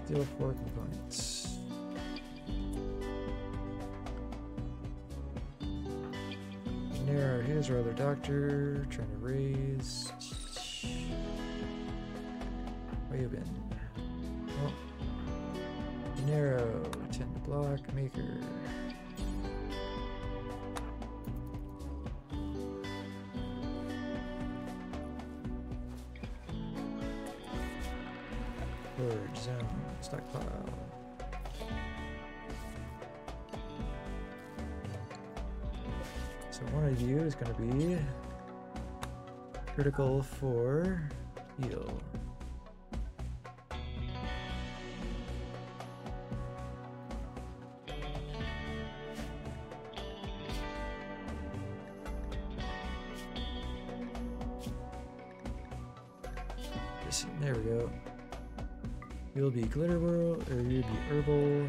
Steel four components. Nero, here's our other doctor, trying to raise. Where you been? Oh. Nero, tend to block, maker. Storage zone, stockpile. Uh, so one of you is going to be critical for heal. Glitter world, or you'll be herbal.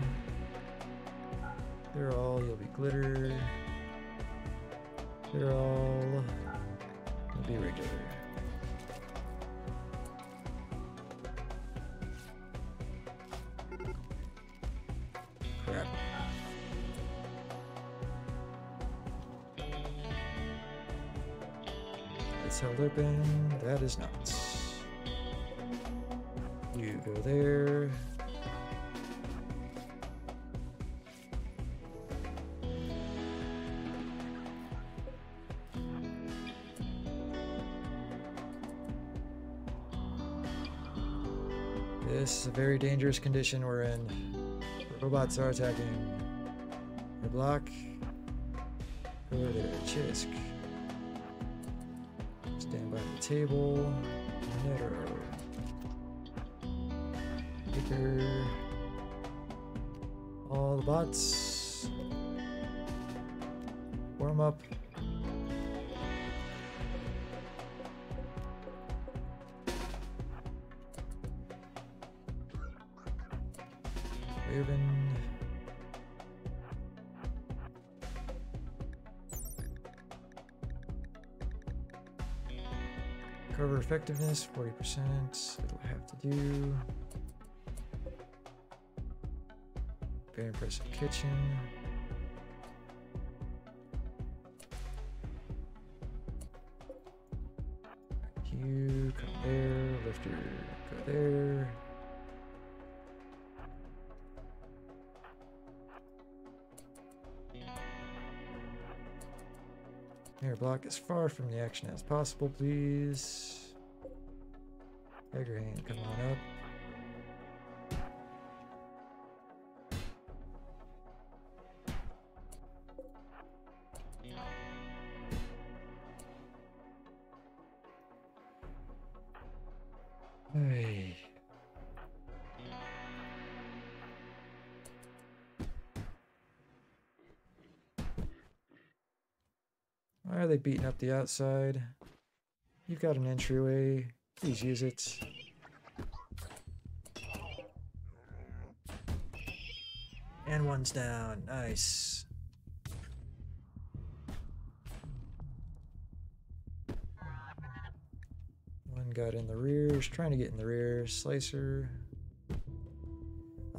They're all. You'll be glitter. They're all. You'll be regular. Crap. It's held open. That is not. Go there. This is a very dangerous condition we're in. Robots are attacking. Your block. Over there, Chisk. Stand by the table. Nero. Let's warm up. Moving. Cover effectiveness, 40%. That'll have to do. Very impressive kitchen. You come there, lifter, go there. Air block as far from the action as possible, please. Drag hand, come on up. Beating up the outside? You've got an entryway. Please use it. And one's down. Nice. One got in the rears, trying to get in the rear. Slicer.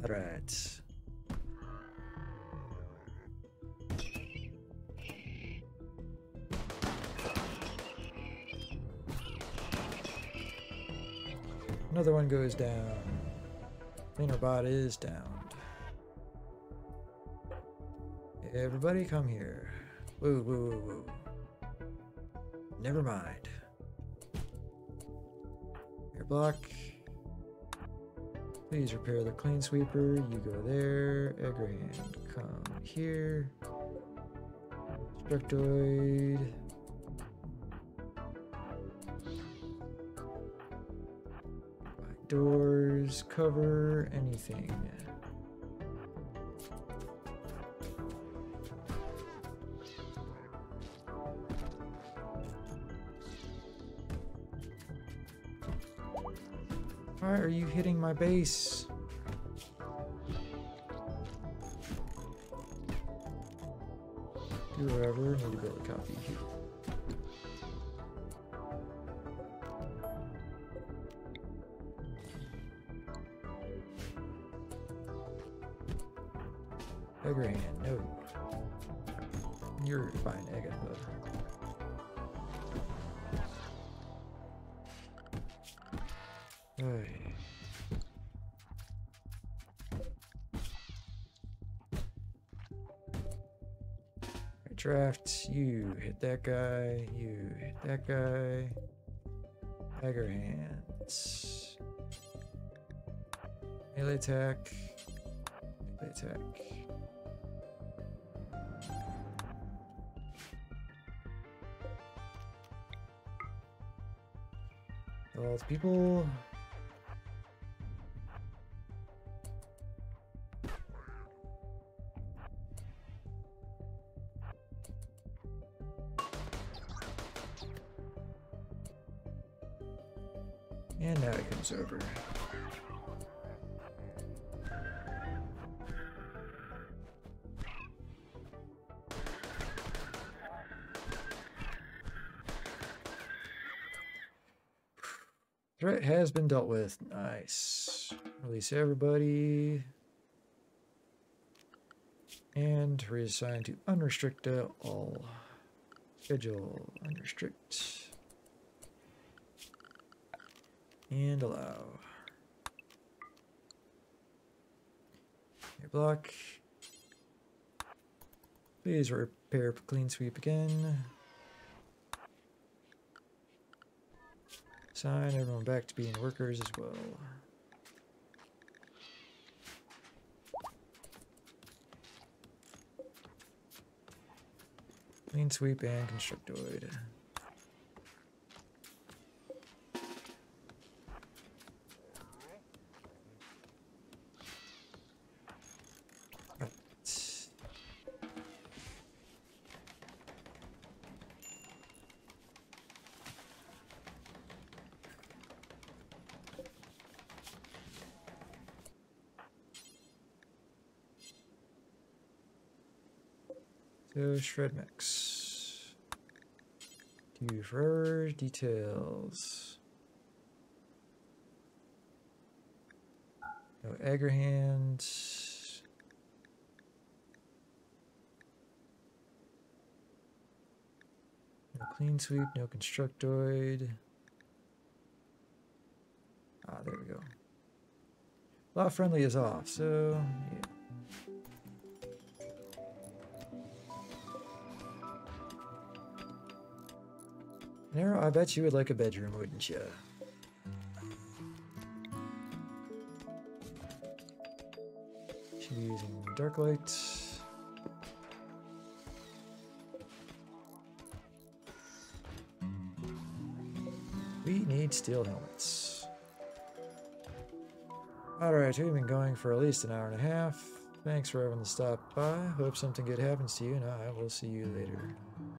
Alright. Another one goes down. Innerbot is downed. Everybody come here. Whoa, whoa, whoa, whoa. Never mind. Air block. Please repair the clean sweeper. You go there. Agrihand, come here. Structoid. Doors, cover, anything. Why are you hitting my base? Do whatever, need to build a copy here. Hit that guy, you hit that guy. Dagger hands. Melee attack. Melee attack. Well, it's people. Has been dealt with. Nice. Release everybody. And reassign to unrestricted uh, all. Schedule unrestrict. And allow. Your block. Please repair clean sweep again. Sign everyone back to being workers as well. Clean sweep and constructoid. So shred mix. Do forever details. No Agrihand. No clean sweep, no constructoid. Ah, there we go. Law friendly is off, so yeah. Nero, I bet you would like a bedroom, wouldn't you? Should be using dark light. We need steel helmets. Alright, we've been going for at least an hour and a half. Thanks for having to stop by. Hope something good happens to you, and I will see you later.